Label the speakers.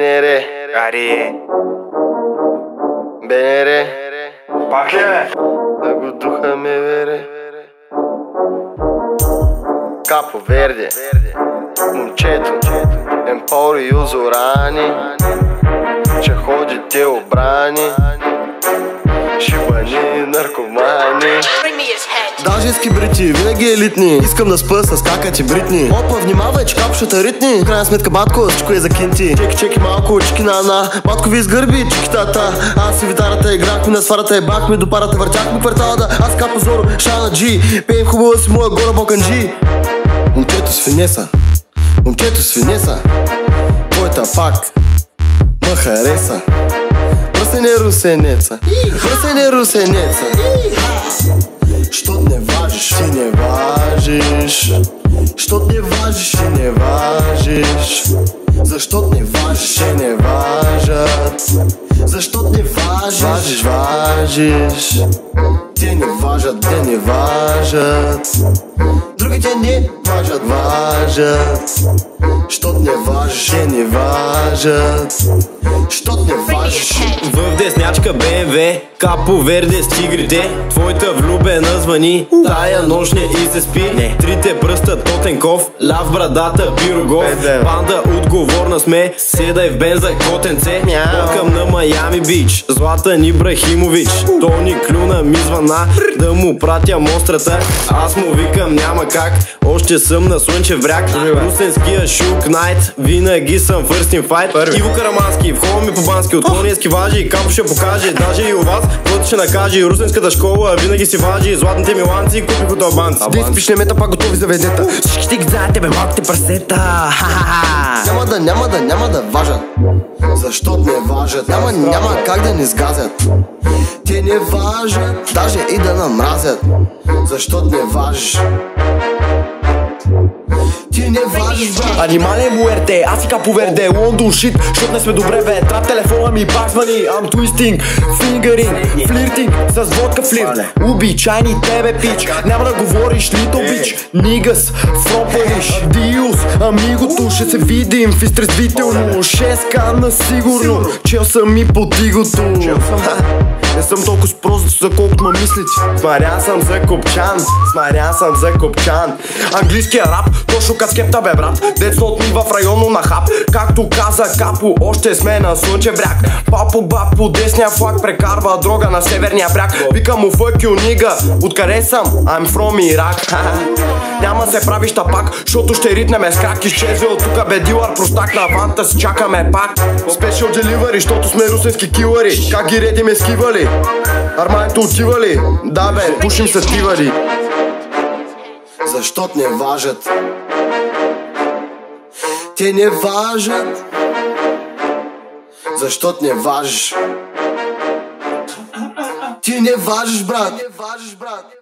Speaker 1: Бенере,
Speaker 2: Ари,
Speaker 1: Бенере,
Speaker 2: пак ли бе?
Speaker 1: да го духа ме вере. Капо Верде, момчето, Емпори Юзорани, че ходите обрани, Даже с кибрити, винаги елитни. Искам да спа с какати бритни. Опа, внимавай, че капшата ритни. В крайна сметка, батко, всичко е за кинти. Чеки, чеки, малко, чеки на на Батко ви изгърби, чекитата Аз си витарата, играхме на сварата и бахме до парата Въртяхме квартала да аз капа зоро, шана джи. Пеем хубава си моя гора боканджи Момчето с финеса. Момчето с финеса. Твоята пак. Ма хареса. Русене русенеца. Русене русенеца не важиш, ти не важиш. Що не важиш, ти не важиш. Защо не важиш, те не важат. Защо не важиш, важиш, важиш. Те не важат, те не важат. Другите не важат, важат. Що не важиш, те не важат. Що не важиш
Speaker 3: В деснячка БМВ, капо верде с тигрите Твоята влюбена звъни, тая нощ не и се спи не. Трите пръста Тотенков, ляв брадата Пирогов. Банда отговорна сме, седай в бенза котенце. Welcome на Майами Бич, Златан Ибрахимович. Тони клюна ми звъна, да му пратя мострата Аз му викам няма как, още съм на слънчев бряг Русенския шук найт, винаги съм first in fight. Иво Карамански, вхова ми по бански, отклония скиважи Капо ще покаже, даже и у вас, който ще накаже Русенската школа винаги си важи, златните миланци купих от албанци
Speaker 1: спиш не мета, пак готови за ведета
Speaker 3: Всички ги знаете бе, малките прасета. Ха-ха-ха
Speaker 1: Няма да, няма да, няма да важат Защо не важат? Няма, няма как да ни сгазят. Те не важат, даже и да намразят. Защо не важиш? Ти не важиш, брат
Speaker 4: Анимале муерте, аз си капо верде, Лондон шит, защото не сме добре бе. Трап телефона ми пак звъни, I'm twisting, fingering, флиртинг, с водка флирт. Обичайни тебе пич, няма да говориш little bitch Нигас, фропаниш, диус, амигото Ще се видим в изтрезвително 6к на сигурно, чел съм и по тигото Не съм толкова прост, за колкото ме мислите Смарян съм за копчан, смарян съм за копчан. Английския рап, точно като скепта бе брат. Децно от в районо на хап. Както каза Капо, още сме на слънчев бряг. Папо баб по десния флаг прекарва дрога на северния бряг. Вика му fuck you нига, откъде съм? I'm from Ирак Няма се правиш пак, защото ще ритнеме с крак. Изчезли от тука бе дилър, простак на ванта си чакаме пак. Special delivery, защото сме русенски килъри. Как ги редиме скивали? Армайто отивали? Да бе, пушим се тивали
Speaker 1: Защо не важат? Те не важат Защо не важиш? Ти не важиш, брат. Не важиш, брат.